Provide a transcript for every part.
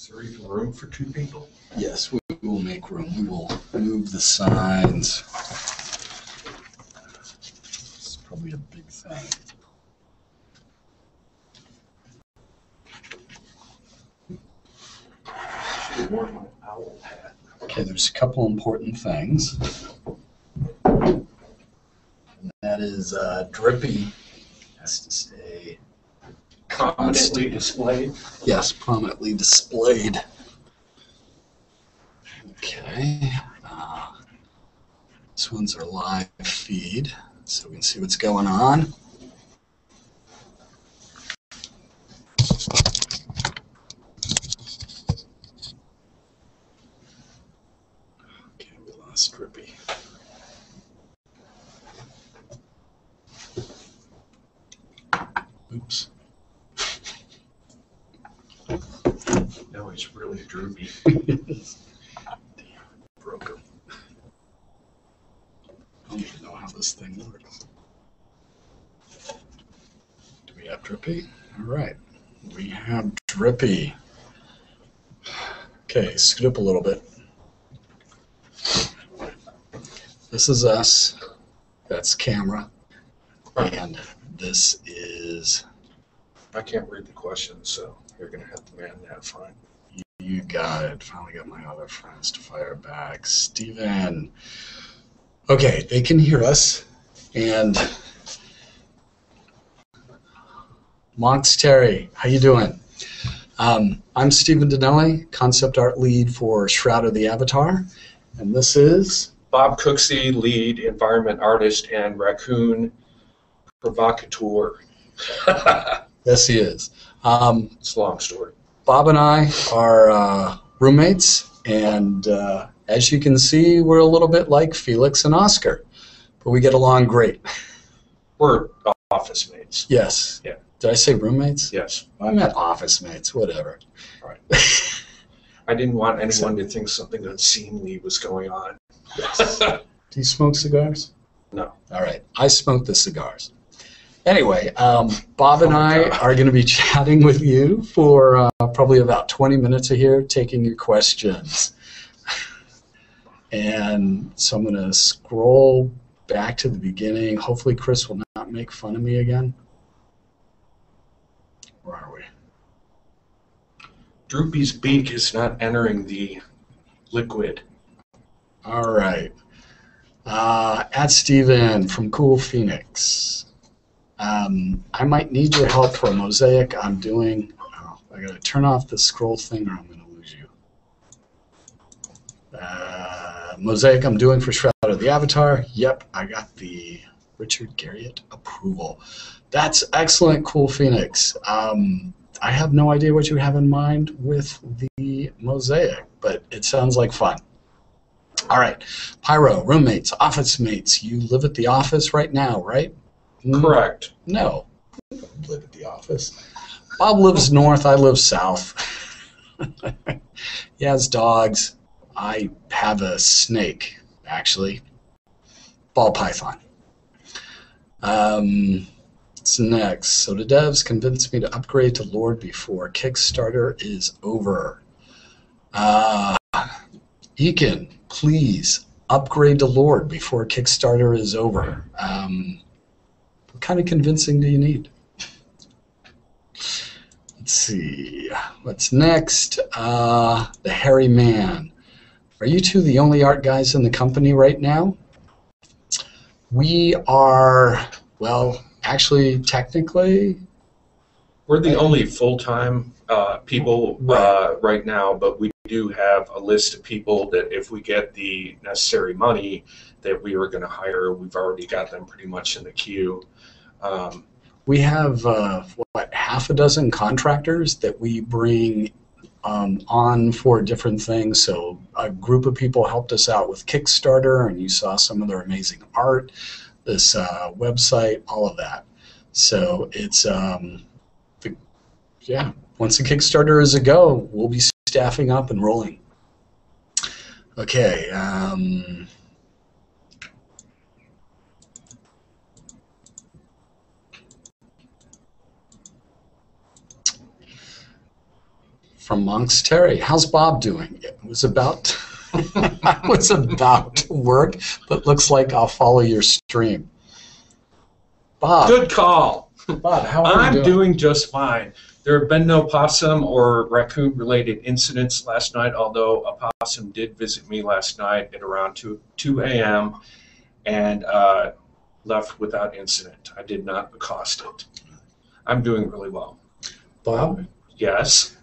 Is there even room for two people? Yes, we will make room. We will move the signs. It's probably a big thing. Should have worn my owl hat. Okay, there's a couple important things. And that is uh, Drippy has to stay, Prominently displayed. yes, prominently displayed. Okay. Uh, this one's our live feed, so we can see what's going on. Okay, we lost Drippy. Oops. No, he's really droopy. Broke him. I don't even know how this thing works. Do we have Drippy? All right. We Okay, scoot up a little bit. This is us. That's camera. And this is I can't read the question, so you're gonna have to man that fine. You got it. Finally got my other friends to fire back. Steven. Okay, they can hear us. And Monks Terry, how you doing? Um, I'm Stephen Daniele, concept art lead for Shroud of the Avatar. And this is Bob Cooksey, lead environment artist and raccoon provocateur. yes he is. Um, it's a long story. Bob and I are uh, roommates, and uh, as you can see, we're a little bit like Felix and Oscar, but we get along great. We're office mates. Yes. Yeah. Did I say roommates? Yes. I meant office mates, whatever. Right. I didn't want anyone to think something unseemly was going on. Yes. Do you smoke cigars? No. All right. I smoke the cigars. Anyway, um, Bob and Oh, I God. are going to be chatting with you for uh, probably about 20 minutes here, taking your questions. And so I'm going to scroll back to the beginning. Hopefully, Chris will not make fun of me again. Where are we? Droopy's beak is not entering the liquid. All right. Uh, at Steven from Cool Phoenix. Um, I might need your help for a mosaic I'm doing. Oh, I gotta turn off the scroll thing or I'm gonna lose you. Uh, mosaic I'm doing for Shroud of the Avatar. Yep, I got the Richard Garriott approval. That's excellent, Cool Phoenix. Um, I have no idea what you have in mind with the mosaic, but it sounds like fun. All right. Pyro, roommates, office mates. You live at the office right now, right? Mm, Correct. No. Live at the office. Bob lives north, I live south. he has dogs. I have a snake, actually. Ball python. Um, what's next? So the devs convinced me to upgrade to Lord before Kickstarter is over. Uh, Eakin, please upgrade to Lord before Kickstarter is over. Um, what kind of convincing do you need? Let's see. What's next? Uh, the Hairy Man. Are you two the only art guys in the company right now? We are, well, actually, technically, We're the only full-time uh, people uh, right now, but we do have a list of people that if we get the necessary money that we are going to hire, we've already got them pretty much in the queue. Um, we have, uh, what, half a dozen contractors that we bring um, on for different things. So a group of people helped us out with Kickstarter, and you saw some of their amazing art, this uh, website, all of that. So it's, um, the, yeah, once the Kickstarter is a go, we'll be staffing up and rolling. Okay. Um, from Monks Terry. How's Bob doing? It was about I was about to work, but looks like I'll follow your stream. Bob. Good call. Bob, how are I'm you doing? doing? just fine. There have been no possum or raccoon related incidents last night, although a possum did visit me last night at around 2, 2 a.m. and uh, left without incident. I did not accost it. I'm doing really well. Bob, Yes.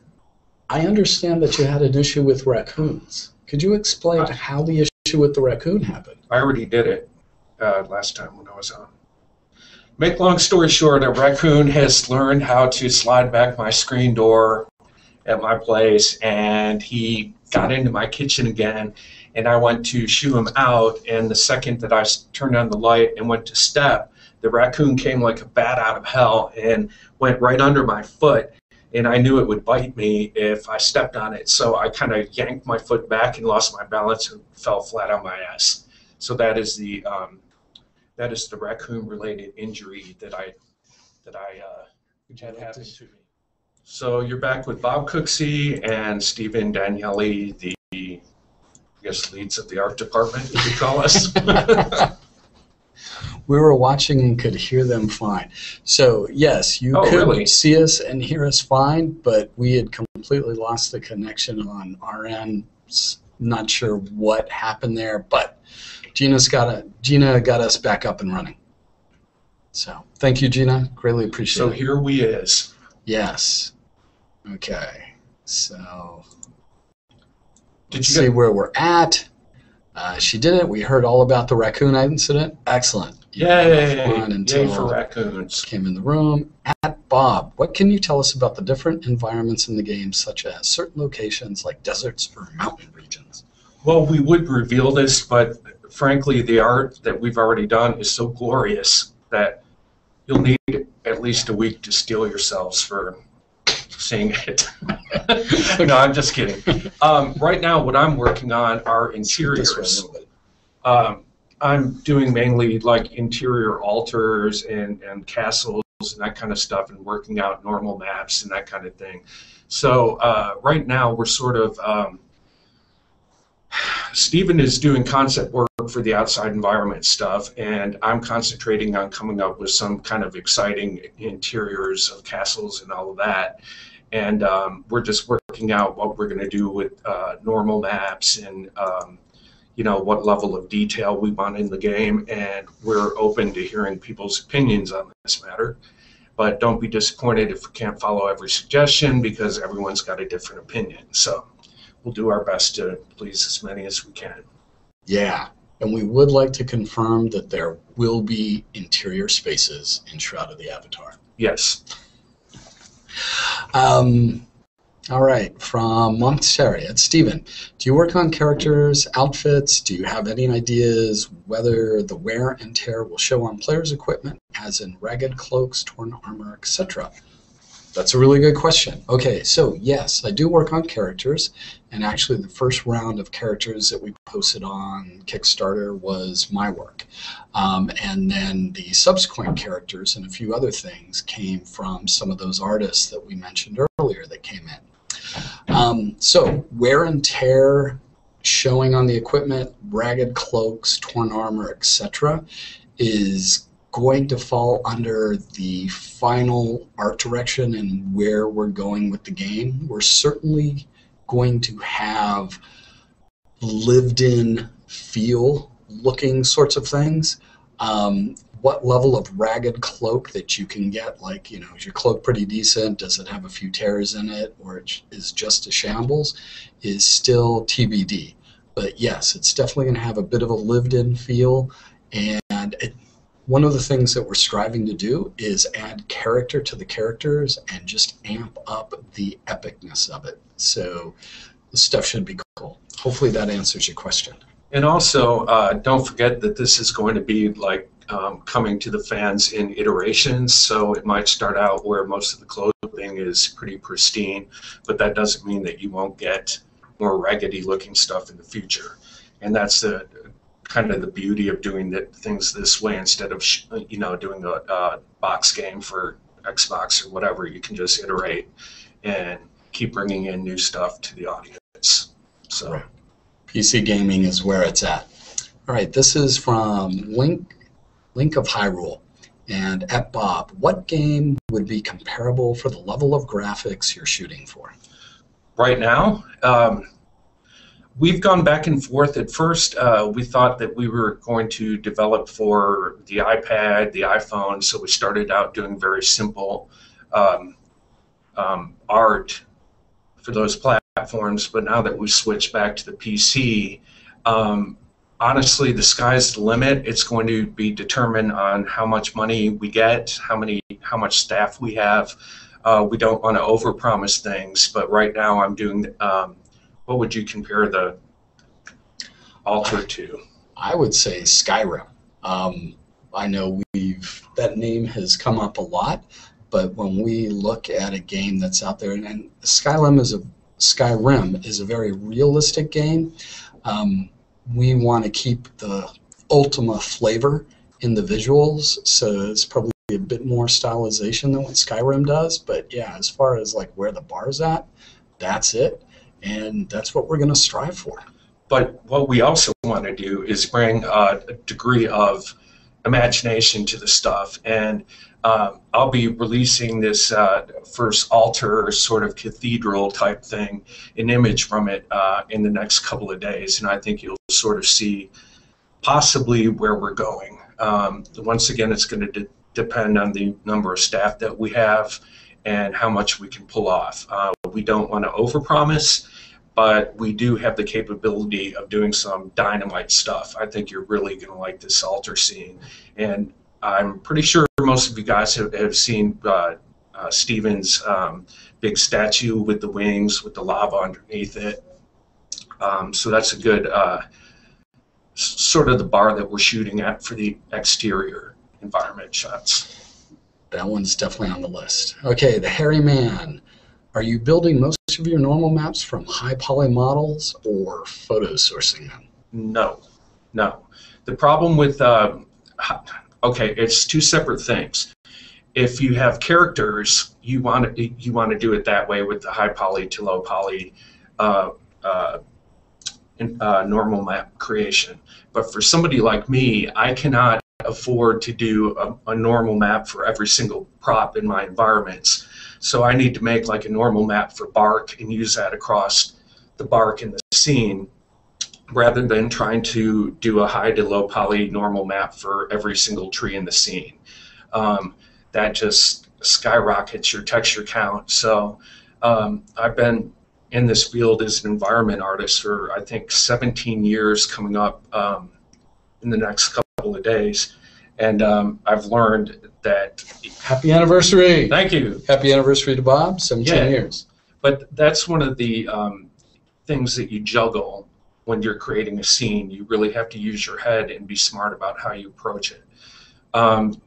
I understand that you had an issue with raccoons. Could you explain how the issue with the raccoon happened? I already did it uh, last time when I was on. Make long story short, a raccoon has learned how to slide back my screen door at my place, and he got into my kitchen again. And I went to shoo him out, and the second that I turned on the light and went to step, the raccoon came like a bat out of hell and went right under my foot. And I knew it would bite me if I stepped on it, so I kind of yanked my foot back and lost my balance and fell flat on my ass. So that is the um, that is the raccoon-related injury that I that I uh, had happen to me. So you're back with Bob Cooksey and Stephen Daniele, the I guess leads of the art department, you could call us. We were watching and could hear them fine. So, yes, you Oh, could really? see us and hear us fine, but we had completely lost the connection on our end. S- Not sure what happened there, but Gina's got a, Gina got us back up and running. So, thank you, Gina. Greatly appreciate so it. here we is. Yes. Okay. So, Did let's you see get? where we're at. Uh, she did it. We heard all about the raccoon incident. Excellent. Yay! Yay for raccoons. came in the room. At Bob, what can you tell us about the different environments in the game, such as certain locations like deserts or mountain regions? Well, we would reveal this, but frankly, the art that we've already done is so glorious that you'll need at least a week to steel yourselves for seeing it. no, I'm just kidding. Um, right now, what I'm working on are This way a interiors. Um, I'm doing mainly like interior altars and, and castles and that kind of stuff, and working out normal maps and that kind of thing. So uh, right now, we're sort of um, Stephen is doing concept work for the outside environment stuff, and I'm concentrating on coming up with some kind of exciting interiors of castles and all of that. And um, we're just working out what we're going to do with uh, normal maps and um, you know what level of detail we want in the game, and we're open to hearing people's opinions on this matter. But don't be disappointed if we can't follow every suggestion because everyone's got a different opinion. So we'll do our best to please as many as we can. Yeah, and we would like to confirm that there will be interior spaces in Shroud of the Avatar. Yes. Um, all right, from Monks Chariot, Stephen, do you work on characters, outfits? Do you have any ideas whether the wear and tear will show on players' equipment, as in ragged cloaks, torn armor, etc.? That's a really good question. Okay, so yes, I do work on characters, and actually, the first round of characters that we posted on Kickstarter was my work. Um, and then the subsequent characters and a few other things came from some of those artists that we mentioned earlier that came in. Um, so, wear and tear showing on the equipment, ragged cloaks, torn armor, etc., is going to fall under the final art direction and where we're going with the game. We're certainly going to have lived in feel looking sorts of things. Um, what level of ragged cloak that you can get, like, you know, is your cloak pretty decent? Does it have a few tears in it or it is just a shambles? Is still TBD. But yes, it's definitely going to have a bit of a lived in feel. And it, one of the things that we're striving to do is add character to the characters and just amp up the epicness of it. So the stuff should be cool. Hopefully that answers your question. And also, uh, don't forget that this is going to be like um, coming to the fans in iterations. So it might start out where most of the clothing is pretty pristine, but that doesn't mean that you won't get more raggedy looking stuff in the future. And that's the kind of the beauty of doing the, things this way instead of you know doing a, a box game for Xbox or whatever. You can just iterate and keep bringing in new stuff to the audience. So. Right. PC gaming is where it's at. All right, this is from Link Link of Hyrule. And at Bob, what game would be comparable for the level of graphics you're shooting for? Right now, um, we've gone back and forth. At first, uh, we thought that we were going to develop for the iPad, the iPhone, so we started out doing very simple um, um, art for those platforms. But now that we've switched back to the PC, um, honestly, the sky's the limit. It's going to be determined on how much money we get, how many, how much staff we have. Uh, we don't want to overpromise things, but right now I'm doing. Um, what would you compare the altar to? I would say Skyrim. Um, I know we've that name has come up a lot, but when we look at a game that's out there, and, and Skyrim is a Skyrim is a very realistic game. Um, we want to keep the Ultima flavor in the visuals, so it's probably a bit more stylization than what Skyrim does. But yeah, as far as like where the bar's at, that's it, and that's what we're going to strive for. But what we also want to do is bring a degree of imagination to the stuff, and um, I'll be releasing this uh, first altar sort of cathedral type thing, an image from it uh, in the next couple of days, and I think you'll sort of see possibly where we're going. Um, once again, it's going to de- depend on the number of staff that we have and how much we can pull off. Uh, we don't want to overpromise, but we do have the capability of doing some dynamite stuff. I think you're really going to like this altar scene, and I'm pretty sure most of you guys have, have seen uh, uh, Steven's um, big statue with the wings, with the lava underneath it. Um, so that's a good uh, sort of the bar that we're shooting at for the exterior environment shots. That one's definitely on the list. Okay, the hairy man. Are you building most of your normal maps from high poly models or photo sourcing them? No, no. The problem with uh, okay, it's two separate things. If you have characters, you want to you want to do it that way with the high poly to low poly uh, uh, uh, normal map creation. But for somebody like me, I cannot afford to do a, a, normal map for every single prop in my environments. So I need to make like a normal map for bark and use that across the bark in the scene rather than trying to do a high to low poly normal map for every single tree in the scene. Um, that just skyrockets your texture count. So um, I've been in this field as an environment artist for I think 17 years coming up um, in the next couple of days. And um, I've learned that. Happy anniversary! Thank you. Happy anniversary to Bob, 17 yeah, years. But that's one of the um, things that you juggle when you're creating a scene. You really have to use your head and be smart about how you approach it. Um,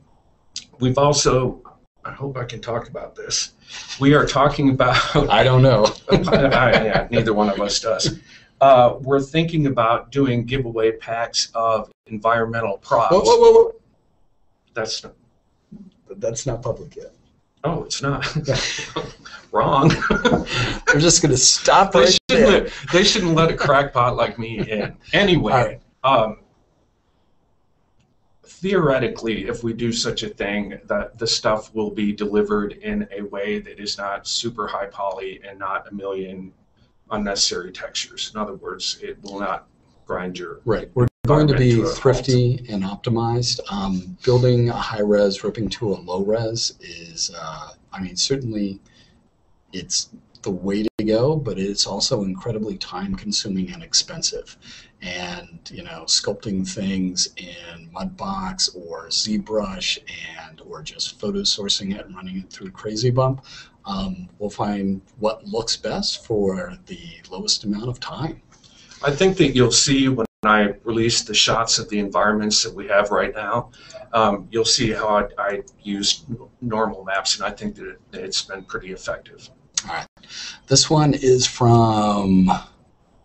we've also, I hope I can talk about this. We are talking about. I don't know. I, yeah, neither one of us does. Uh, we're thinking about doing giveaway packs of environmental props. Whoa, whoa, whoa, whoa. That's not, that's not public yet. Oh, it's not. Wrong. They're just going to stop they right shouldn't there. Let, they shouldn't let a crackpot like me in. Anyway, right. um, theoretically, if we do such a thing, that the stuff will be delivered in a way that is not super high poly and not a million unnecessary textures. In other words, it will not grind your right. We're going to be to thrifty halt. and optimized. Um, building a high res, ripping to a low res is, uh, I mean, certainly it's the way to go, but it's also incredibly time consuming and expensive. And, you know, sculpting things in Mudbox or ZBrush and or just photo sourcing it and running it through Crazy Bump, um, we'll find what looks best for the lowest amount of time. I think that you'll see when I release the shots of the environments that we have right now, um, you'll see how I, I use normal maps, and I think that it, it's been pretty effective. All right. This one is from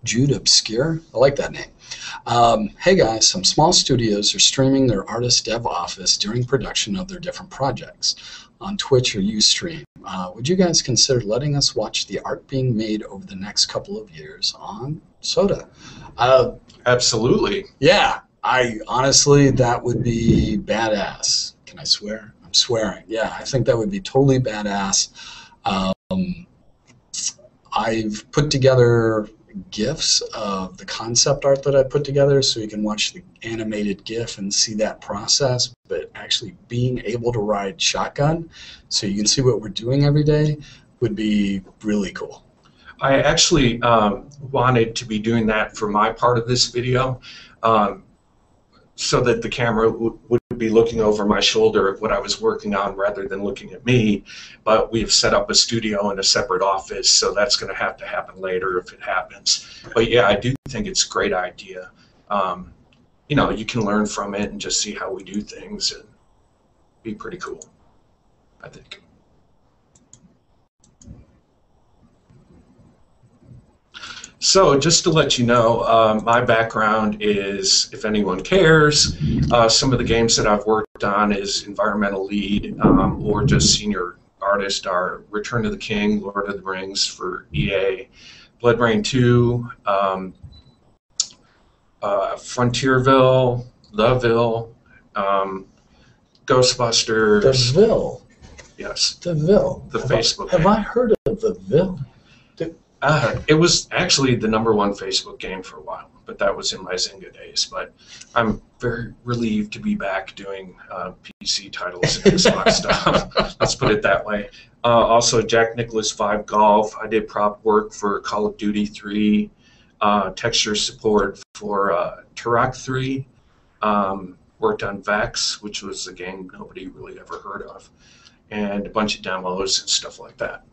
Jude Obscure. I like that name. Um, hey guys, some small studios are streaming their artist dev office during production of their different projects on Twitch or Ustream. Uh, would you guys consider letting us watch the art being made over the next couple of years on SotA? Uh, Absolutely. yeah, I honestly, that would be badass. Can I swear? I'm swearing. Yeah, I think that would be totally badass. Um, I've put together GIFs of the concept art that I put together so you can watch the animated GIF and see that process. But actually being able to ride shotgun so you can see what we're doing every day would be really cool. I actually um, wanted to be doing that for my part of this video um, so that the camera w- would be looking over my shoulder at what I was working on rather than looking at me. But we've set up a studio in a separate office, so that's going to have to happen later if it happens. But yeah, I do think it's a great idea. Um, you know, you can learn from it and just see how we do things and be pretty cool, I think. So, just to let you know, um, my background is, if anyone cares, uh, some of the games that I've worked on is environmental lead um, or just senior artist are Return of the King, Lord of the Rings for EA, BloodRayne 2, um, uh, Frontierville, Loveville, um, Ghostbusters. The Ville. yes, The Ville. The have Facebook I, have game. I heard of the Ville? Uh, it was actually the number one Facebook game for a while, but that was in my Zynga days. But I'm very relieved to be back doing uh, PC titles and Xbox stuff. Let's put it that way. Uh, also, Jack Nicklaus 5 Golf. I did prop work for Call of Duty 3, uh, texture support for uh, Turok 3. Um, worked on Vexx, which was a game nobody really ever heard of, and a bunch of demos and stuff like that.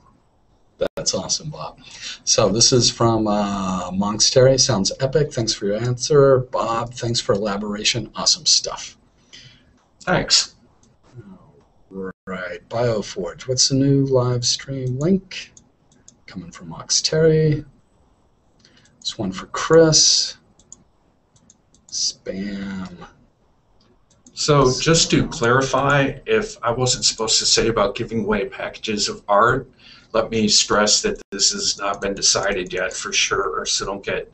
That's awesome, Bob. So this is from uh, Monks Terry. Sounds epic. Thanks for your answer, Bob. Thanks for elaboration. Awesome stuff. Thanks. Right, Bioforge. What's the new live stream link? Coming from Mox Terry. This one for Chris. Spam. So just to clarify, if I wasn't supposed to say about giving away packages of art, let me stress that this has not been decided yet for sure, so don't get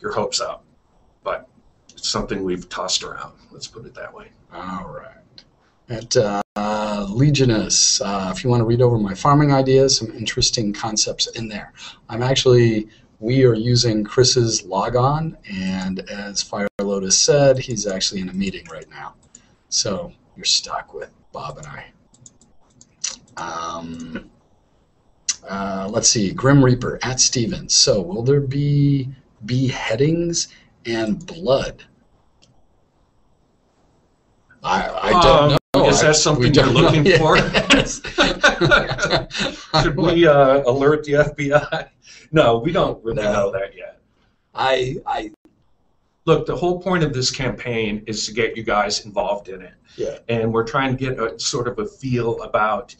your hopes up. But it's something we've tossed around. Let's put it that way. All right. At uh, Legionus, uh, if you want to read over my farming ideas, some interesting concepts in there. I'm actually, we are using Chris's logon, and as Fire Lotus said, he's actually in a meeting right now. So you're stuck with Bob and I. Um, uh, let's see, Grim Reaper at Stevens. So will there be beheadings and blood? I, I don't Um, know. Is that something you're don't know looking for? Should we uh, alert the FBI? No, we don't really No. know that yet. I, I, Look, the whole point of this campaign is to get you guys involved in it. Yeah. And we're trying to get a sort of a feel about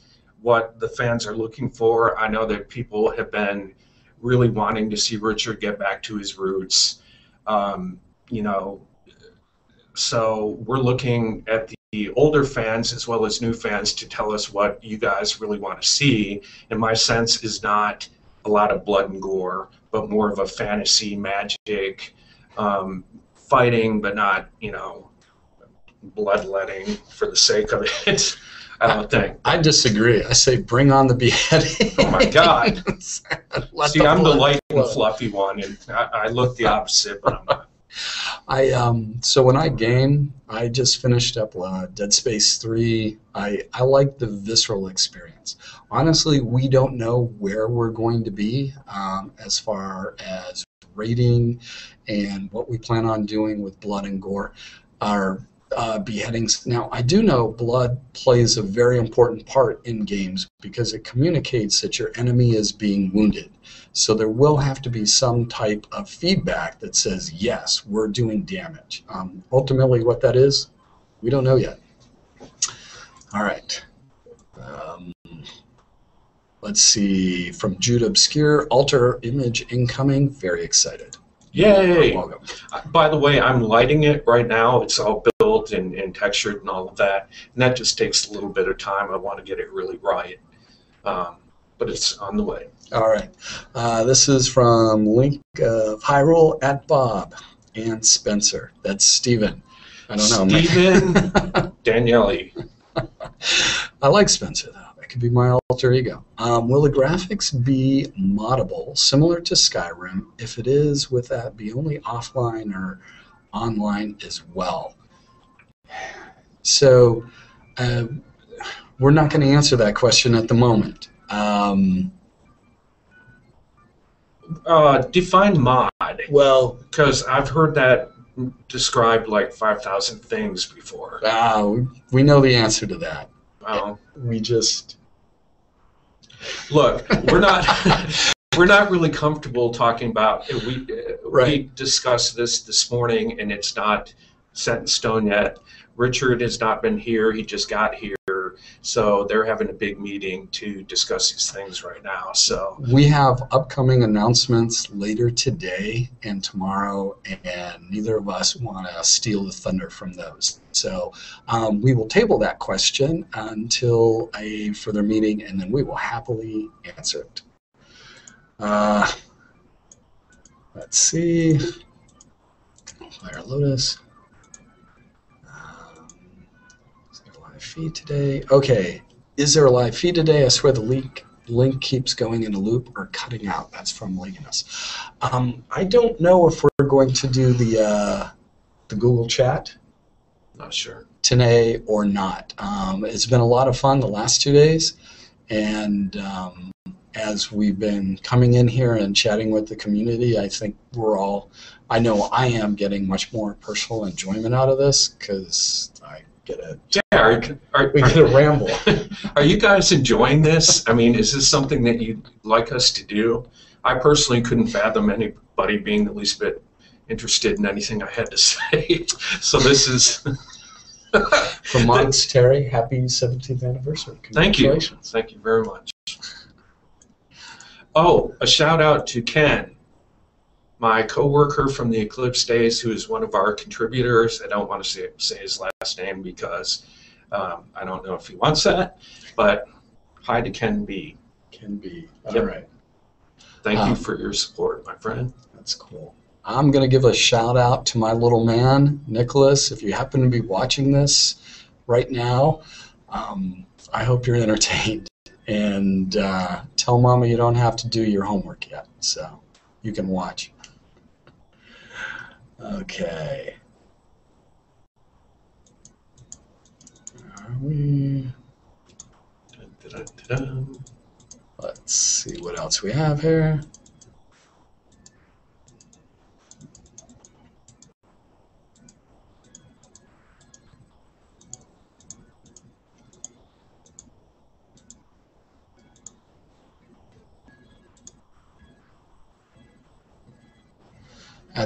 what the fans are looking for. I know that people have been really wanting to see Richard get back to his roots. Um, you know, so we're looking at the older fans as well as new fans to tell us what you guys really want to see. And my sense is not a lot of blood and gore, but more of a fantasy, magic, um, fighting, but not, you know, bloodletting for the sake of it. I don't think. I disagree. I say bring on the beheading. Oh my God. See, I'm the light and fluffy one, and I, I look the opposite, but I'm not. I um so when I game, I just finished up uh, Dead Space 3. I I like the visceral experience. Honestly, we don't know where we're going to be um, as far as rating and what we plan on doing with blood and gore. Our uh, beheadings. Now, I do know blood plays a very important part in games because it communicates that your enemy is being wounded. So there will have to be some type of feedback that says, yes, we're doing damage. Um, ultimately, what that is, we don't know yet. All right. Um, let's see. From Jude Obscure, altar image incoming. Very excited. Yay! Welcome. By the way, I'm lighting it right now. It's all built and, and textured and all of that, and that just takes a little bit of time. I want to get it really right. um, but it's on the way. All right. Uh, this is from Link of Hyrule at Bob and Spencer. That's Steven. I don't know. Steven Daniele. I like Spencer, though. That could be my alter ego. Um, will the graphics be moddable, similar to Skyrim? If it is, would that be only offline or online as well? So, uh, we're not going to answer that question at the moment. Um, Uh, define mod, well, because I've heard that described like 5,000 things before. uh, we know the answer to that. Well, We just look, we're not. We're not really comfortable talking about we. uh, We discussed this this morning, and it's not set in stone yet. Richard has not been here; he just got here, so they're having a big meeting to discuss these things right now. So We have upcoming announcements later today and tomorrow, and neither of us want to steal the thunder from those. So um, we will table that question until a further meeting, and then we will happily answer it. Uh, let's see. Fire Lotus. Live feed today? Okay. Is there a live feed today? I swear the link link keeps going in a loop or cutting out. That's from Leganus. Um, I don't know if we're going to do the uh, the Google Chat not sure. today or not. Um, it's been a lot of fun the last two days, and um, as we've been coming in here and chatting with the community, I think we're all. I know I am getting much more personal enjoyment out of this because get a Yeah, are, are, we get a ramble. Are you guys enjoying this? I mean, is this something that you'd like us to do? I personally couldn't fathom anybody being the least bit interested in anything I had to say. So this is, From Monks Terry, happy 17th anniversary. thank you. Thank you very much. Oh, a shout out to Ken, my coworker from the Eclipse Days, who is one of our contributors. I don't want to say, say his last name because um, I don't know if he wants that, but hi to Ken B. Can be. Yep. All right. Thank Ah. you for your support, my friend. That's cool. I'm going to give a shout out to my little man, Nicholas. If you happen to be watching this right now, um, I hope you're entertained. And uh, tell mama you don't have to do your homework yet, so you can watch. Okay. Are we? Let's see what else we have here.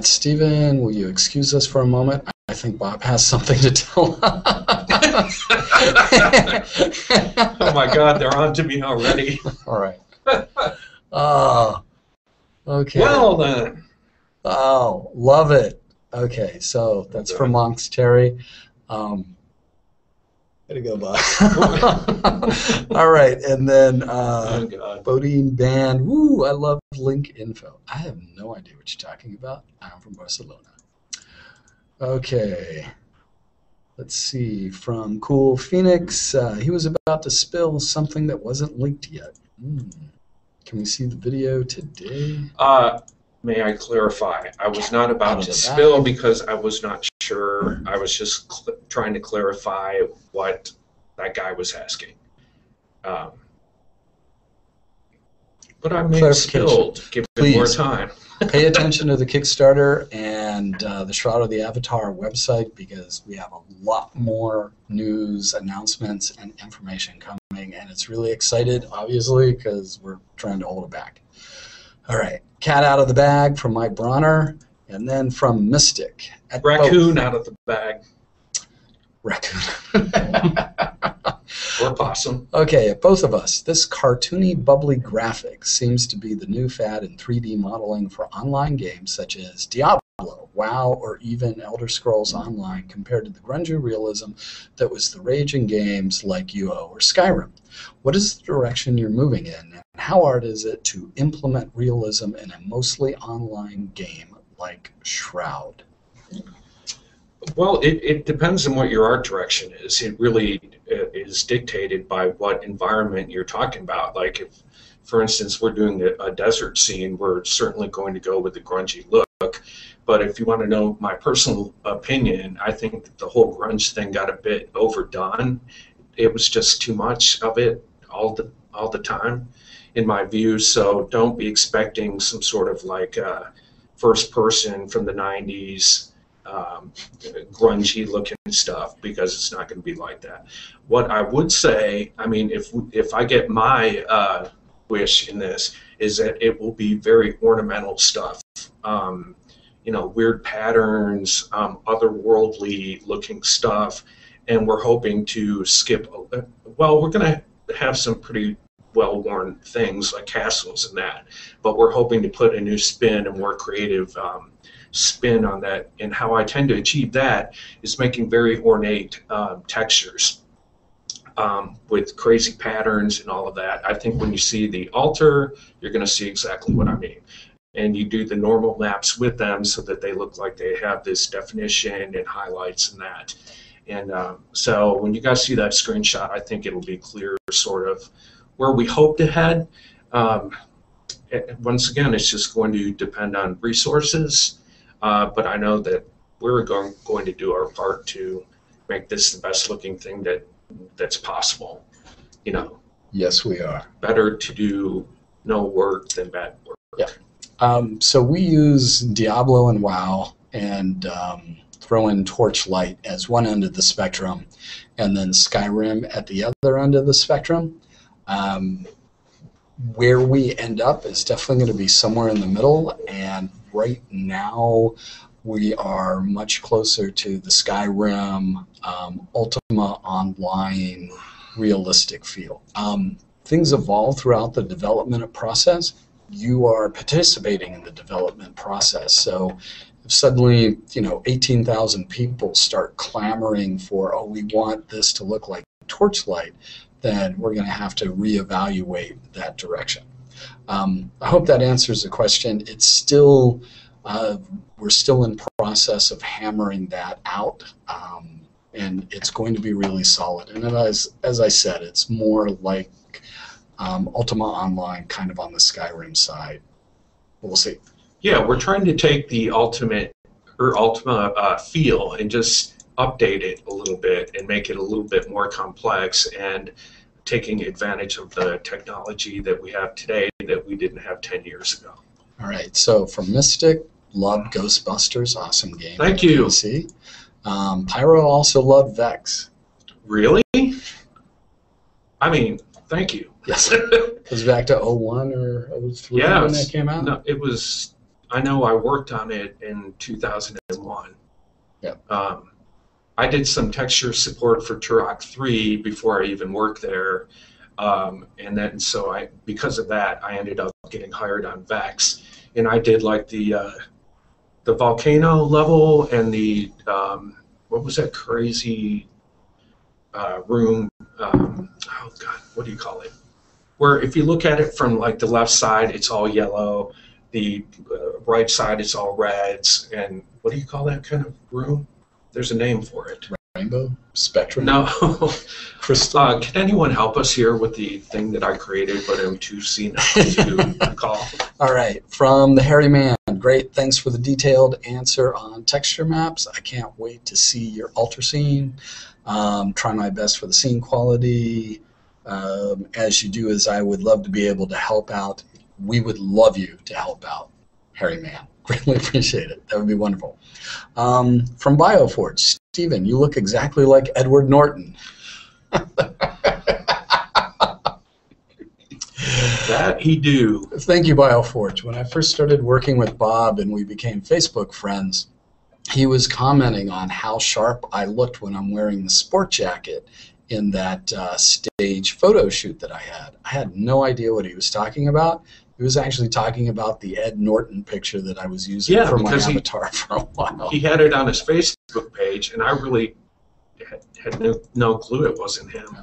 At Stephen, will you excuse us for a moment? I think Bob has something to tell us. oh my God, they're on to me already. All right. Oh, okay. Well then, Oh, love it. Okay, so that's from Monks Terry. Um, way to go, Bob. All right, and then uh, oh Bodine Band. Woo, I love link info. I have no idea what you're talking about. I'm from Barcelona. Okay. Let's see. From Cool Phoenix, uh, he was about to spill something that wasn't linked yet. Hmm. Can we see the video today? uh, may I clarify? I was not about to spill because I was not sure. I was just cl- trying to clarify what that guy was asking. Um, but I may have Clarification. spilled. Give it more time. Pay attention to the Kickstarter and uh, the Shroud of the Avatar website because we have a lot more news, announcements, and information coming. And it's really excited, obviously, because we're trying to hold it back. All right. Cat out of the bag from Mike Bronner. And then from Mystic. At Raccoon both- out of the bag Raccoon. or possum. Okay, both of us, this cartoony, bubbly graphic seems to be the new fad in 3D modeling for online games such as Diablo Diablo, WoW, or even Elder Scrolls Online compared to the grungy realism that was the rage in games like UO or Skyrim? What is the direction you're moving in, and how hard is it to implement realism in a mostly online game like Shroud? Well, it, it depends on what your art direction is. It really uh, is dictated by what environment you're talking about. Like if, for instance, we're doing a, a desert scene, we're certainly going to go with the grungy look. But if you want to know my personal opinion, I think the whole grunge thing got a bit overdone. It was just too much of it all the all the time, in my view. So don't be expecting some sort of like uh, first person from the '90s um, grungy looking stuff because it's not going to be like that. What I would say, I mean, if if I get my uh, wish in this, is that it will be very ornamental stuff. Um, you know, weird patterns, um, otherworldly looking stuff, and we're hoping to skip. Well, we're going to have some pretty well-worn things like castles and that, but we're hoping to put a new spin and more creative um, spin on that. And how I tend to achieve that is making very ornate um, textures um, with crazy patterns and all of that. I think when you see the altar, you're going to see exactly what I mean. And you do the normal maps with them so that they look like they have this definition and highlights and that. And um, so when you guys see that screenshot, I think it'll be clear sort of where we hope to head. Um, it, once again, it's just going to depend on resources uh, but I know that we're going, going to do our part to make this the best looking thing that that's possible. You know. Yes, we are. Better to do no work than bad work. Yeah. Um, so we use Diablo and WoW and um, throw in Torchlight as one end of the spectrum, and then Skyrim at the other end of the spectrum. Um, where we end up is definitely going to be somewhere in the middle, and right now we are much closer to the Skyrim um, Ultima Online realistic feel. Um, things evolve throughout the development process. You are participating in the development process. So if suddenly, you know, 18,000 people start clamoring for, oh, we want this to look like Torchlight, then we're going to have to reevaluate that direction. Um, I hope that answers the question. It's still, uh, we're still in process of hammering that out, um, and it's going to be really solid. And as, as I said, it's more like um, Ultima Online, kind of on the Skyrim side. We'll see. Yeah, we're trying to take the ultimate or Ultima uh, feel and just update it a little bit and make it a little bit more complex and taking advantage of the technology that we have today that we didn't have 10 years ago. All right. So from Mystic, loved Ghostbusters, awesome game. Thank you. See, um, Pyro also loved Vexx. Really? I mean, thank you. Yes. it was back to 01 or 03 yeah, when that came out? No, it was, I know I worked on it in 2001. Yeah. Um, I did some texture support for Turok 3 before I even worked there. Um, and then so I because of that I ended up getting hired on Vexx, and I did like the uh, the volcano level and the um, what was that crazy uh, room? Um, oh God, what do you call it? Where if you look at it from like the left side, it's all yellow. The uh, right side, it's all reds. And what do you call that kind of room? There's a name for it. Rainbow? Spectrum? No. Crystal? Uh, can anyone help us here with the thing that I created, but I'm too seen to call? All right. From the Hairy Man. Great. Thanks for the detailed answer on texture maps. I can't wait to see your altar scene. Um, try my best for the scene quality. Um, as you do, as I would love to be able to help out. We would love you to help out, Hairy Man. Greatly appreciate it. That would be wonderful. Um, from Bioforge, Stephen, you look exactly like Edward Norton. that he do. Thank you, Bioforge. When I first started working with Bob and we became Facebook friends, he was commenting on how sharp I looked when I'm wearing the sport jacket in that uh, stage photo shoot that I had. I had no idea what he was talking about. He was actually talking about the Ed Norton picture that I was using Yeah, for my because he- avatar for a while. He had it on his Facebook page, and I really had, had no, no clue it wasn't him.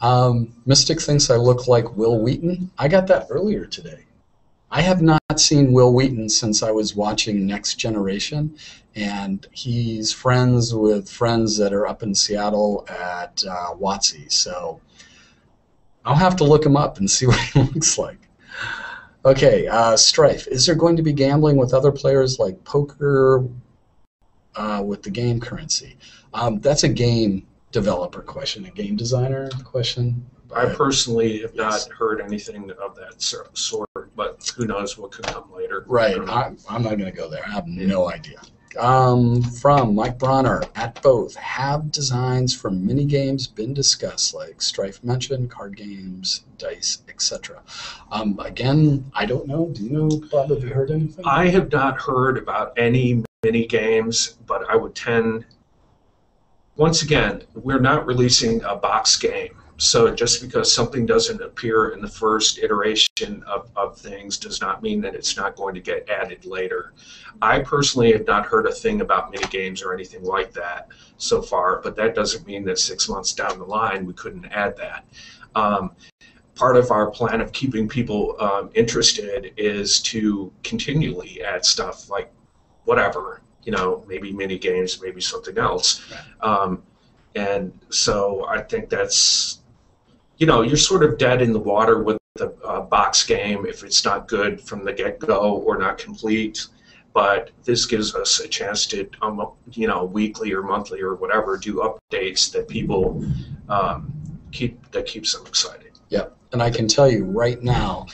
Um, Mystic thinks I look like Wil Wheaton. I got that earlier today. I have not seen Wil Wheaton since I was watching Next Generation, and he's friends with friends that are up in Seattle at uh, WotC. So I'll have to look him up and see what he looks like. Okay, uh, Strife. Is there going to be gambling with other players like poker uh, with the game currency? Um, that's a game developer question, a game designer question. I But- personally have Yes. not heard anything of that sort, but who knows what could come later. Right. I. I'm not going to go there. I have no idea. Um, from Mike Bronner at both. Have designs for mini games been discussed, like Strife mentioned, card games, dice, etc.? Um, again, I don't know. Do you know, Bob? Have you heard anything? I have not heard about any mini games, but I would tend. Once again, we're not releasing a box game. So just because something doesn't appear in the first iteration of, of things does not mean that it's not going to get added later. I personally have not heard a thing about mini games or anything like that so far, but that doesn't mean that six months down the line we couldn't add that. Um, part of our plan of keeping people um, interested is to continually add stuff like whatever, you know, maybe mini games, maybe something else. Um, and so I think that's, you know, you're sort of dead in the water with the uh, box game if it's not good from the get go or not complete. But this gives us a chance to, um, you know, weekly or monthly or whatever, do updates that people um, keep that keeps them excited. Yeah. And I can tell you right now,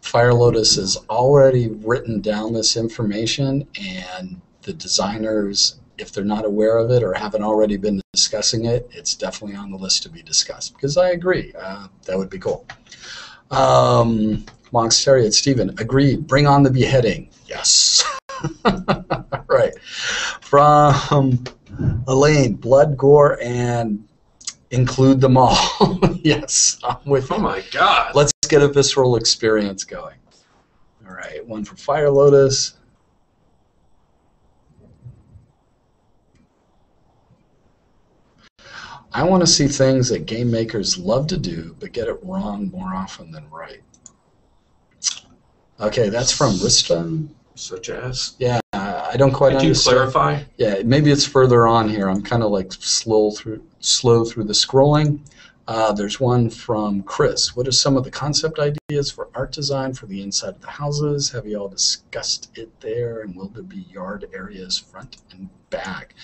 Fire Lotus has already written down this information, and the designers, if they're not aware of it or haven't already been discussing it, it's definitely on the list to be discussed. Because I agree, uh, that would be cool. Um, Monks Terry, it's Stephen. Agreed. Bring on the beheading. Yes. right. From Elaine, blood, gore, and include them all. yes, I'm with Oh you. my God! Let's get a visceral experience going. All right, one for Fire Lotus. I want to see things that game makers love to do but get it wrong more often than right. Okay, that's from Rista. Such as? Yeah, I don't quite Could you clarify? Yeah, maybe it's further on here. I'm kind of like slow through slow through the scrolling. Uh, there's one from Chris. What are some of the concept ideas for art design for the inside of the houses? Have you all discussed it there? And will there be yard areas front and back?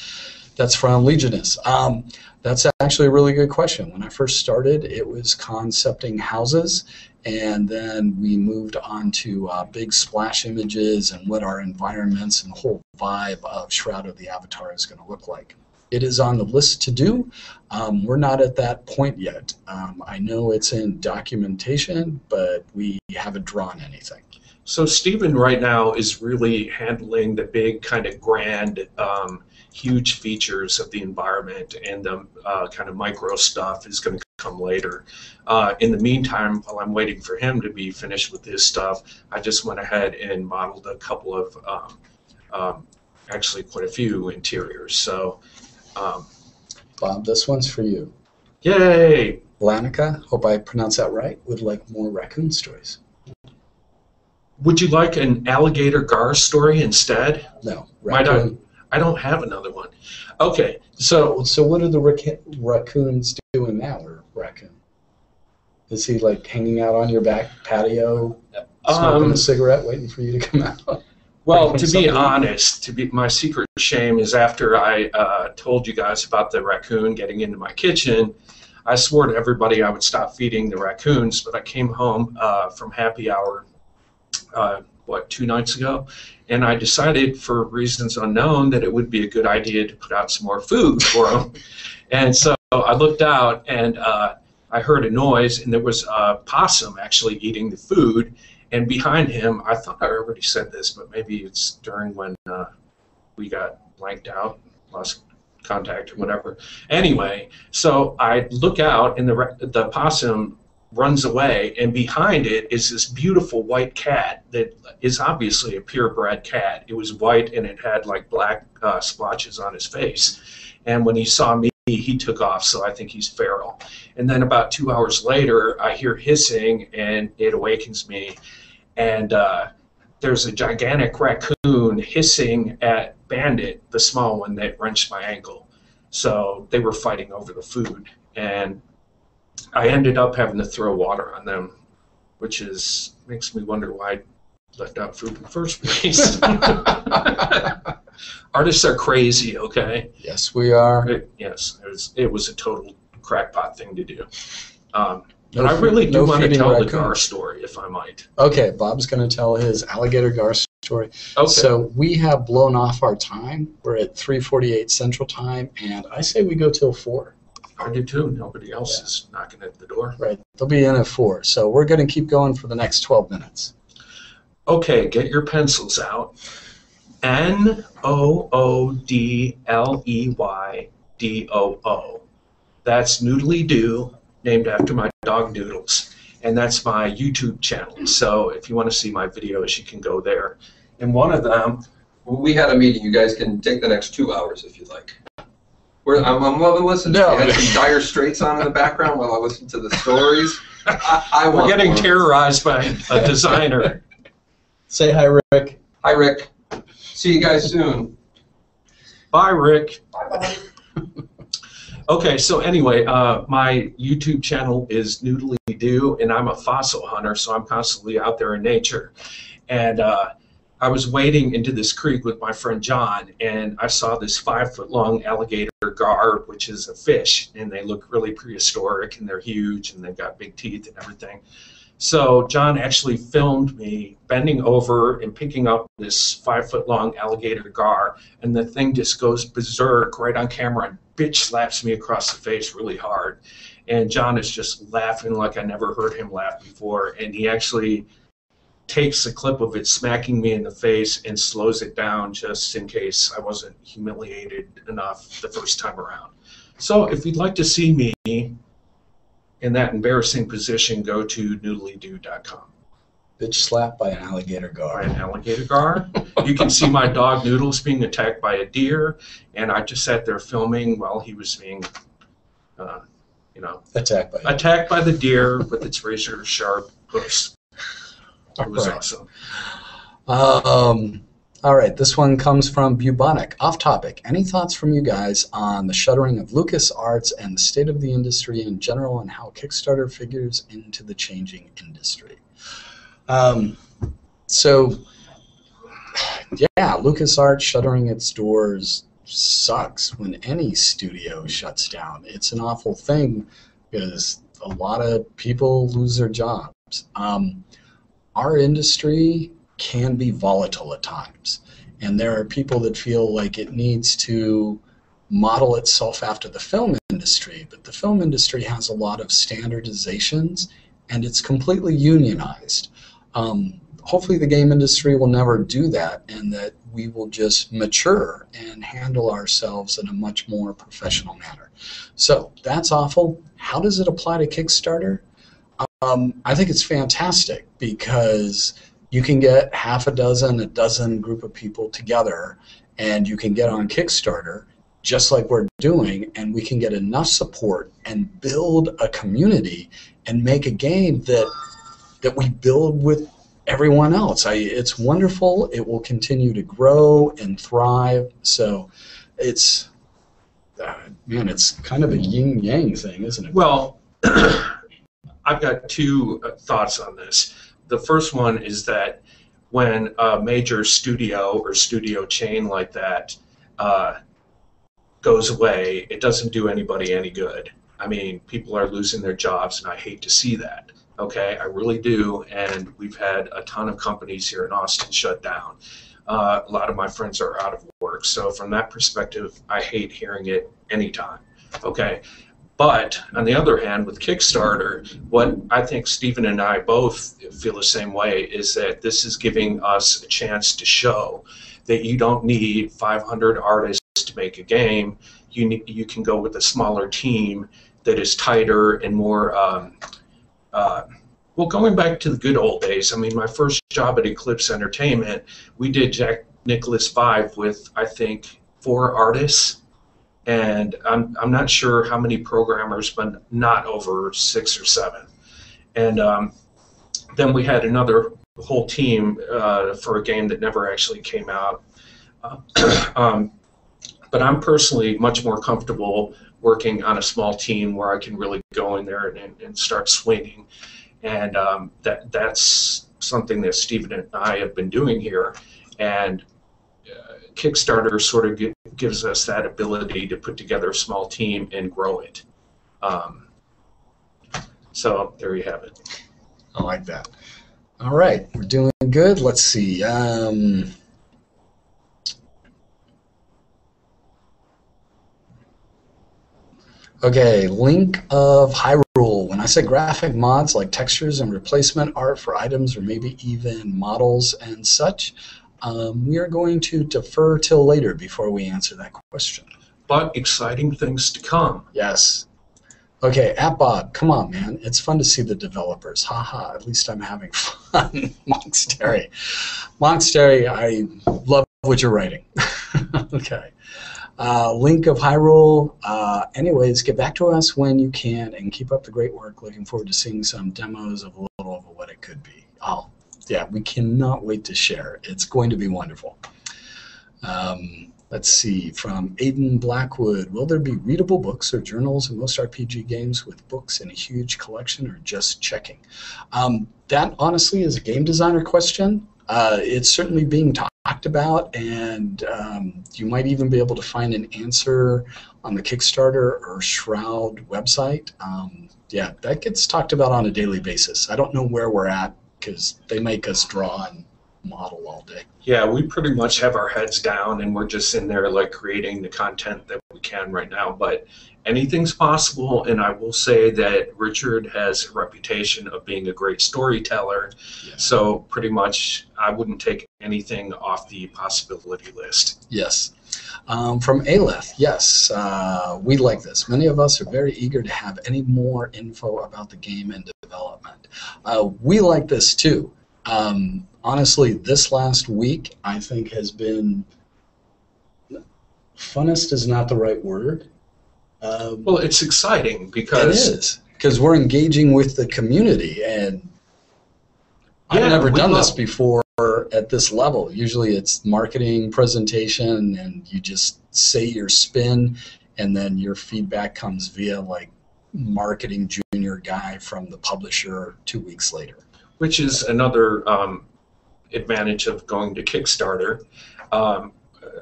That's from Legionist. Um, that's actually a really good question. When I first started, it was concepting houses, and then we moved on to uh, big splash images and what our environments and the whole vibe of Shroud of the Avatar is going to look like. It is on the list to do. Um, we're not at that point yet. Um, I know it's in documentation, but we haven't drawn anything. So Stephen right now is really handling the big kind of grand, um, huge features of the environment, and the uh, kind of micro stuff is going to come later. Uh, in the meantime, while I'm waiting for him to be finished with his stuff, I just went ahead and modeled a couple of, um, um, actually quite a few interiors. So, um, Bob, this one's for you. yay! Lanica, hope I pronounced that right, would like more raccoon stories. Would you like an alligator gar story instead? No, raccoon. I don't have another one. Okay, so So what are the rac- raccoons doing now, or raccoon? Is he like hanging out on your back patio, smoking um, a cigarette, waiting for you to come out? Well, to be honest, to be my secret shame is after I uh, told you guys about the raccoon getting into my kitchen, I swore to everybody I would stop feeding the raccoons. But I came home uh, from happy hour, uh, what two nights ago, and I decided, for reasons unknown, that it would be a good idea to put out some more food for them. and so I looked out and uh, I heard a noise, and there was a possum actually eating the food. And behind him, I thought I already said this, but maybe it's during when uh, we got blanked out, lost contact or whatever. Anyway, so I look out, and the the possum runs away, and behind it is this beautiful white cat that is obviously a purebred cat. It was white and it had like black uh, splotches on his face. And when he saw me, he took off, so I think he's feral. And then about two hours later, I hear hissing and it awakens me. And uh, there's a gigantic raccoon hissing at Bandit, the small one that wrenched my ankle. So they were fighting over the food. And I ended up having to throw water on them, which is makes me wonder why I left out food in the first place. Artists are crazy, okay? Yes, we are. It, yes, it was, it was a total crackpot thing to do. Um, No but I really do no want to tell the raccoon. Gar story, if I might. Okay, Bob's going to tell his alligator gar story. Okay. So we have blown off our time. We're at 3:48 Central Time, and I say we go till four. I do too. Nobody else is knocking at the door. Right? They'll be in at four, so we're going to keep going for the next 12 minutes. Okay, get your pencils out. N O O D L E Y D O O. That's Noodley Doo, named after my dog Noodles. And that's my YouTube channel. So if you want to see my videos, you can go there. And one of them, Well, we had a meeting. You guys can take the next two hours if you'd like. We're, I'm, I'm loving listening. No. to had some dire straits on in the background while I listened to the stories. I, I we're getting more. terrorized by a designer. Say hi, Rick. Hi, Rick. See you guys soon. Bye, Rick. Bye. Okay, so anyway, uh, my YouTube channel is Noodley Doo, and I'm a fossil hunter, so I'm constantly out there in nature. And uh, I was wading into this creek with my friend John, and I saw this five foot long alligator gar, which is a fish, and they look really prehistoric, and they're huge, and they've got big teeth and everything. So John actually filmed me bending over and picking up this five foot long alligator gar, and the thing just goes berserk right on camera and bitch slaps me across the face really hard. And John is just laughing like I never heard him laugh before. And he actually takes a clip of it smacking me in the face and slows it down just in case I wasn't humiliated enough the first time around. So if you'd like to see me in that embarrassing position, go to noodleydoo.com. Bitch slapped by an alligator gar. By an alligator gar. You can see my dog Noodles being attacked by a deer, and I just sat there filming while he was being, uh, you know, Attacked by. attacked by the deer with its razor sharp hooves. It was Alright. awesome. Um, all right, this one comes from Bubonic. Off topic. Any thoughts from you guys on the shuttering of LucasArts and the state of the industry in general and how Kickstarter figures into the changing industry? Um, so, yeah, Lucas LucasArts shuttering its doors sucks when any studio shuts down. It's an awful thing because a lot of people lose their jobs. Um, our industry can be volatile at times. And there are people that feel like it needs to model itself after the film industry, but the film industry has a lot of standardizations and it's completely unionized. Um, hopefully, the game industry will never do that and that we will just mature and handle ourselves in a much more professional manner. So, that's awful. How does it apply to Kickstarter? Um, I think it's fantastic because you can get half a dozen, a dozen group of people together, and you can get on Kickstarter just like we're doing, and we can get enough support and build a community and make a game that that we build with everyone else. I, it's wonderful. It will continue to grow and thrive. So it's uh, man, it's kind of a yin yang thing, isn't it? Well, I've got two uh, thoughts on this. The first one is that when a major studio or studio chain like that uh, goes away, it doesn't do anybody any good. I mean, people are losing their jobs, and I hate to see that. Okay, I really do. And we've had a ton of companies here in Austin shut down. Uh, a lot of my friends are out of work. So, from that perspective, I hate hearing it anytime. Okay. But on the other hand, with Kickstarter, what I think Stephen and I both feel the same way is that this is giving us a chance to show that you don't need 500 artists to make a game. You need, you can go with a smaller team that is tighter and more um, uh, well, going back to the good old days, I mean, my first job at Eclipse Entertainment, we did Jack Nicklaus 5 with, I think, four artists. And I'm, I'm not sure how many programmers, but not over six or seven. And um, then we had another whole team uh, for a game that never actually came out. Uh, um, but I'm personally much more comfortable working on a small team where I can really go in there and, and start swinging and um, that that's something that Stephen and I have been doing here, and Kickstarter sort of gi- gives us that ability to put together a small team and grow it. Um, so there you have it. I like that. All right, we're doing good. Let's see. Um, okay, link of Hyrule. When I say graphic mods like textures and replacement art for items or maybe even models and such, um, we are going to defer till later before we answer that question. But exciting things to come. Yes. Okay, AppBob, come on, man. It's fun to see the developers. Haha, at least I'm having fun. Monksterry. Monksterry, I love what you're writing. okay. Uh, link of Hyrule. Uh, anyways, get back to us when you can and keep up the great work. Looking forward to seeing some demos of a little of what it could be. Oh, yeah, we cannot wait to share. It's going to be wonderful. Um, let's see, from Aiden Blackwood. Will there be readable books or journals in most RPG games with books in a huge collection or just checking? Um, that honestly is a game designer question. Uh, it's certainly being talked about, and um, you might even be able to find an answer on the Kickstarter or Shroud website. Um, yeah, that gets talked about on a daily basis. I don't know where we're at because they make us draw and model all day. Yeah, we pretty much have our heads down and we're just in there like creating the content that we can right now. But anything's possible, and I will say that Richard has a reputation of being a great storyteller. Yeah. So pretty much, I wouldn't take anything off the possibility list. Yes. Um, from Aleph, yes, uh, we like this. Many of us are very eager to have any more info about the game and development. Uh, we like this too. Um, honestly, this last week I think has been funnest is not the right word. Um, Well, it's exciting because is because we're engaging with the community, and I've never done this before at this level. Usually, it's marketing presentation, and you just say your spin, and then your feedback comes via like marketing junior guy from the publisher two weeks later. which is another um, advantage of going to Kickstarter. Um,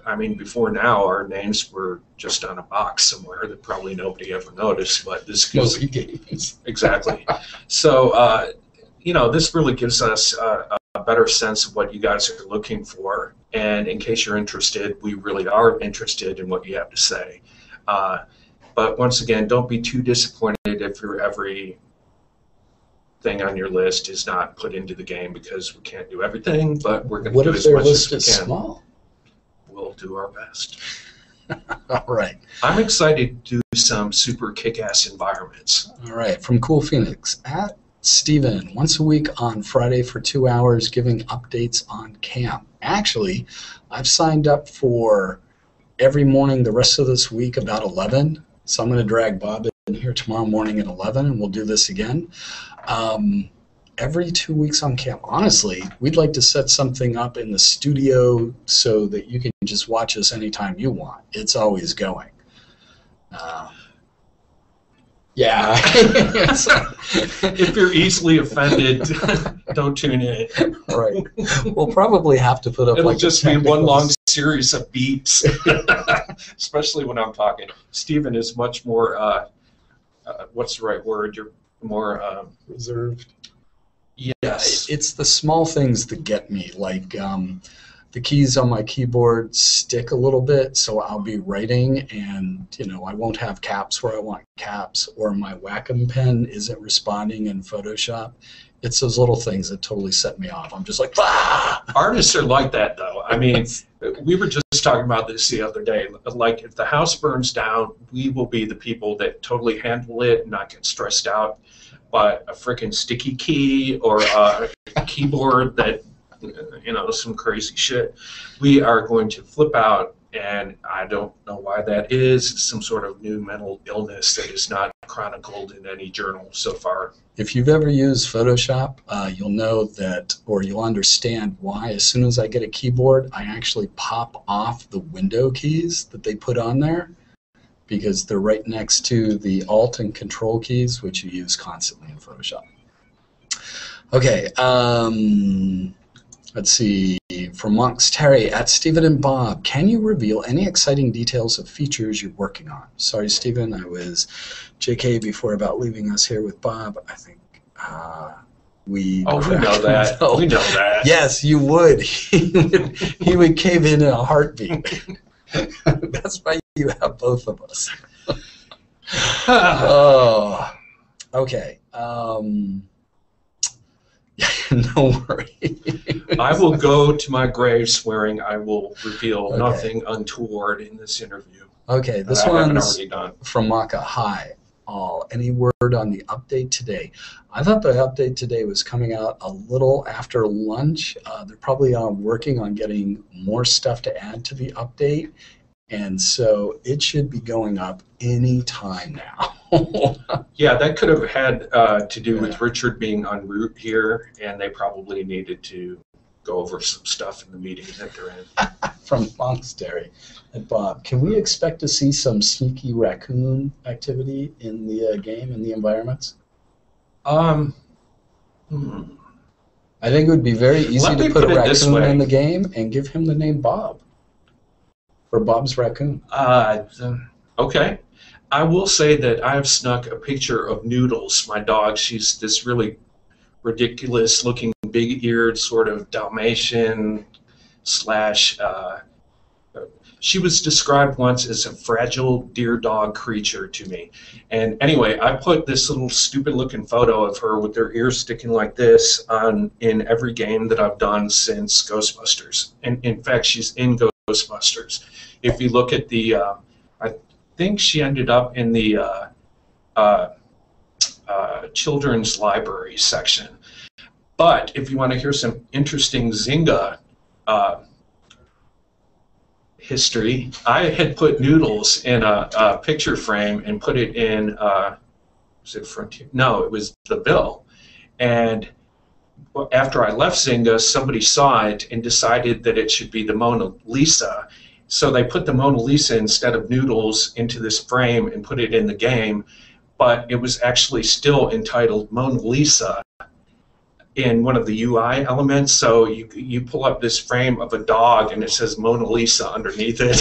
I mean, before now, our names were just on a box somewhere that probably nobody ever noticed, but this gives exactly. So, uh, you know, this really gives us a, a better sense of what you guys are looking for. And in case you're interested, we really are interested in what you have to say. Uh, but once again, don't be too disappointed if your every thing on your list is not put into the game because we can't do everything, but we're going to What do if as much list as is we can. small? We'll do our best. All right. I'm excited to do some super kick-ass environments. All right, from Cool Phoenix at Stephen, once a week on Friday for two hours, giving updates on camp. Actually, I've signed up for every morning the rest of this week about 11. So I'm going to drag Bob in here tomorrow morning at 11, and we'll do this again. Um, every two weeks on camp. Honestly, we'd like to set something up in the studio so that you can just watch us anytime you want. It's always going. Uh, yeah. If you're easily offended, don't tune in. right. We'll probably have to put up It'll like just be one long series of beeps, especially when I'm talking. Stephen is much more, uh, uh, what's the right word? You're more, um, reserved. yes. It's the small things that get me. Like um, the keys on my keyboard stick a little bit, so I'll be writing and you know I won't have caps where I want caps, or my Wacom pen isn't responding in Photoshop. It's those little things that totally set me off. I'm just like, ah! Artists are like that, though. I mean, we were just talking about this the other day. Like, if the house burns down, we will be the people that totally handle it, and not get stressed out by a freaking sticky key or a keyboard that, you know, some crazy shit. We are going to flip out, and I don't know why that is. Some sort of new mental illness that is not chronicled in any journal so far. If you've ever used Photoshop, uh, you'll know that, or you'll understand why. As soon as I get a keyboard, I actually pop off the window keys that they put on there because they're right next to the Alt and Control keys, which you use constantly in Photoshop. Okay, um, let's see. From Monks Terry at Stephen and Bob, can you reveal any exciting details of features you're working on? Sorry, Stephen, I was JK before about leaving us here with Bob. I think uh, we. Oh, we know that. No. We know that. Yes, you would. He would, he would cave in in a heartbeat. That's why you have both of us. oh, okay. Um, no worry. I will go to my grave swearing I will reveal Okay. nothing untoward in this interview. Okay, this that I haven't one's from Maka. Hi, all. Any word on the update today? I thought the update today was coming out a little after lunch. Uh, they're probably uh, working on getting more stuff to add to the update. And so it should be going up any time now. Yeah, that could have had uh, to do Yeah. with Richard being en route here, and they probably needed to go over some stuff in the meeting that they're in. From Monastery. And Bob, can we expect to see some sneaky raccoon activity in the uh, game, in the environments? Um, hmm. I think it would be very easy Let to put, put a raccoon in the game and give him the name Bob. For Bob's Raccoon. Uh, okay. I will say that I've snuck a picture of Noodles, my dog. She's this really ridiculous looking, big eared, sort of Dalmatian slash. Uh, she was described once as a fragile deer dog creature to me. And anyway, I put this little stupid looking photo of her with her ears sticking like this on in every game that I've done since Ghostbusters. And in fact, she's in Ghostbusters. If you look at the, uh, I think she ended up in the uh, uh, uh, children's library section. But if you want to hear some interesting Zynga uh, history, I had put Noodles in a, a picture frame and put it in, was it Frontier? No, it was the Ville. And after I left Zynga, somebody saw it and decided that it should be the Mona Lisa. So they put the Mona Lisa instead of Noodles into this frame and put it in the game, but it was actually still entitled Mona Lisa in one of the UI elements. So you you pull up this frame of a dog and it says Mona Lisa underneath it.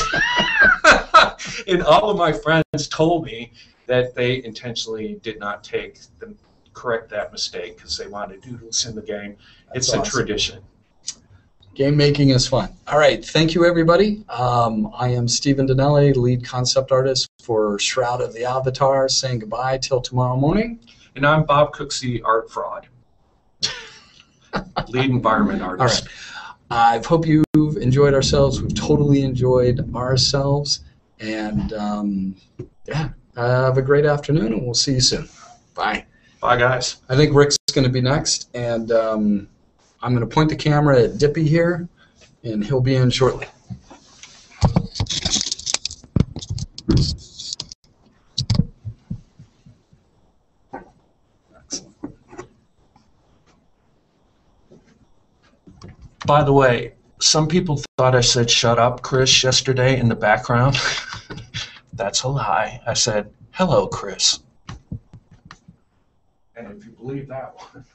and all of my friends told me that they intentionally did not take the correct that mistake because they wanted Noodles in the game. That's it's a tradition. Game making is fun. All right, thank you everybody. Um, I am Stephen Donnelly, lead concept artist for Shroud of the Avatar, saying goodbye till tomorrow morning. And I'm Bob Cooksey, art fraud. Lead environment artist. All right. I hope you've enjoyed ourselves. We've totally enjoyed ourselves. And um, yeah, have a great afternoon, and we'll see you soon. Bye. Bye, guys. I think Rick's going to be next, and um, I'm going to point the camera at Dippy here, and he'll be in shortly. By the way, some people thought I said "shut up, Chris" yesterday in the background. That's a lie. I said "hello, Chris." And if you believe that one.